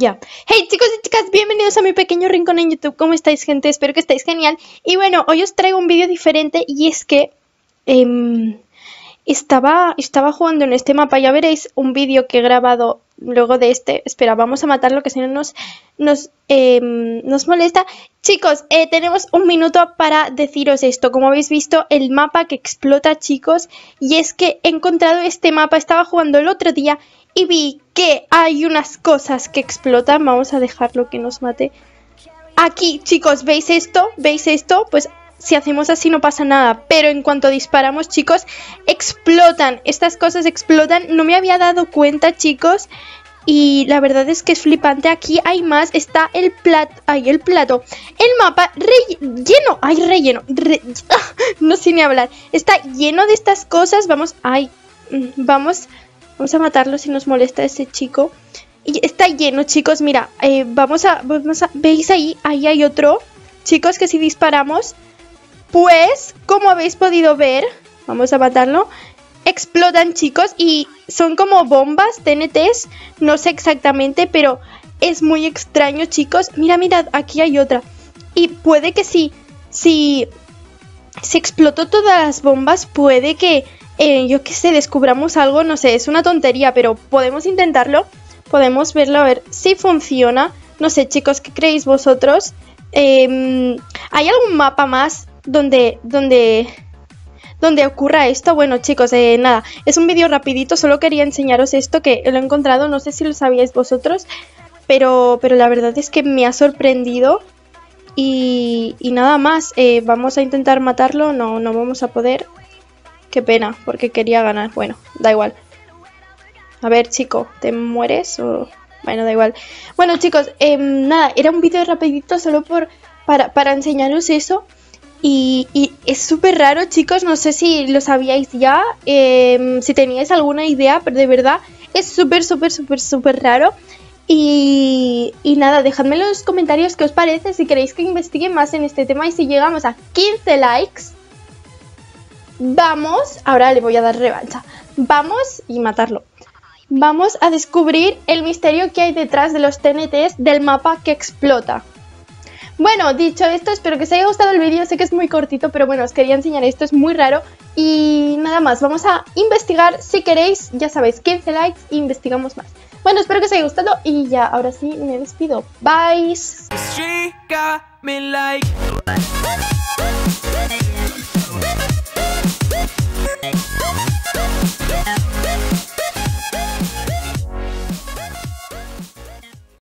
Ya. Hey chicos y chicas, bienvenidos a mi pequeño rincón en YouTube. ¿Cómo estáis, gente? Espero que estéis genial. Y bueno, hoy os traigo un vídeo diferente y es que em, estaba, estaba jugando en este mapa. Ya veréis un vídeo que he grabado luego de este. Espera, vamos a matarlo que si no nos, nos, em, nos molesta. Chicos, eh, tenemos un minuto para deciros esto. Como habéis visto, el mapa que explota, chicos. Y es que he encontrado este mapa. Estaba jugando el otro día y vi que hay unas cosas que explotan. Vamos a dejarlo que nos mate. Aquí, chicos, ¿veis esto? ¿Veis esto? Pues si hacemos así no pasa nada. Pero en cuanto disparamos, chicos, explotan. Estas cosas explotan. No me había dado cuenta, chicos. Y la verdad es que es flipante. Aquí hay más. Está el plato. Ay, el plato. El mapa lleno. Ay, relleno. no sé ni hablar. Está lleno de estas cosas. Vamos. Ay. Mm, vamos Vamos a matarlo si nos molesta ese chico. Y está lleno, chicos. Mira, eh, vamos, a, vamos a... ¿Veis ahí? Ahí hay otro. Chicos, que si disparamos... Pues, como habéis podido ver... Vamos a matarlo. Explotan, chicos. Y son como bombas, TNTs. No sé exactamente, pero es muy extraño, chicos. Mira, mirad, aquí hay otra. Y puede que si... Si... Se explotó todas las bombas, puede que eh, yo qué sé, descubramos algo, no sé, es una tontería, pero podemos intentarlo, podemos verlo a ver si funciona. No sé, chicos, ¿qué creéis vosotros? Em, ¿Hay algún mapa más donde, donde, donde ocurra esto? Bueno, chicos, eh, nada, es un vídeo rapidito, solo quería enseñaros esto que lo he encontrado, no sé si lo sabíais vosotros, pero, pero la verdad es que me ha sorprendido. Y, y nada más, eh, vamos a intentar matarlo, no, no vamos a poder. Qué pena, porque quería ganar. Bueno, da igual. A ver, chico, ¿te mueres o...? Bueno, da igual. Bueno, chicos, em, nada, era un vídeo rapidito solo por para, para enseñaros eso. Y, es súper raro, chicos, no sé si lo sabíais ya, em, si teníais alguna idea, pero de verdad es súper, súper, súper, súper raro. Y, y, nada, dejadme en los comentarios qué os parece, si queréis que investigue más en este tema y si llegamos a 15 likes, Vamos, ahora le voy a dar revancha. Vamos y matarlo. Vamos a descubrir el misterio que hay detrás de los TNTs del mapa que explota. Bueno, dicho esto, espero que os haya gustado el vídeo. Sé que es muy cortito, pero bueno, os quería enseñar esto, es muy raro. Y nada más, vamos a investigar. Si queréis, ya sabéis, 15 likes e investigamos más. Bueno, espero que os haya gustado y ya, ahora sí, me despido. Bye.